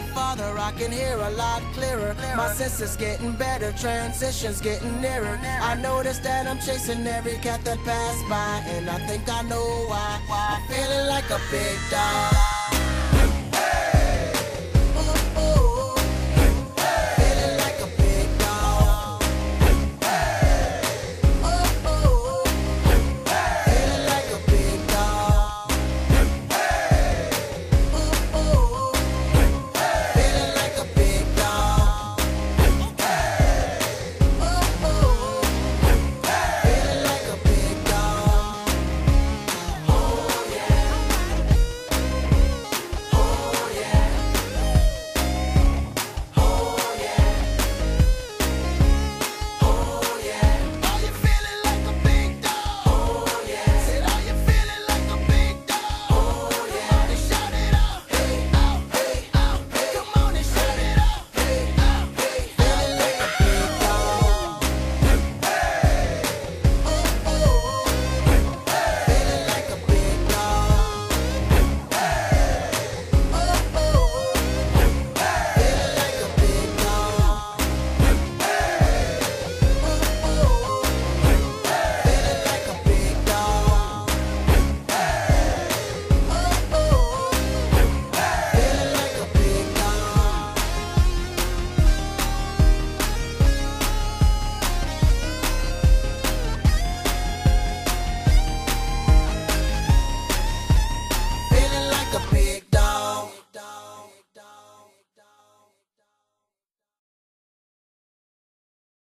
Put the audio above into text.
lot farther, I can hear a lot clearer. My senses getting better, transitions getting nearer. I notice that I'm chasing every cat that passed by, and I think I know why. I'm feeling like a big dog.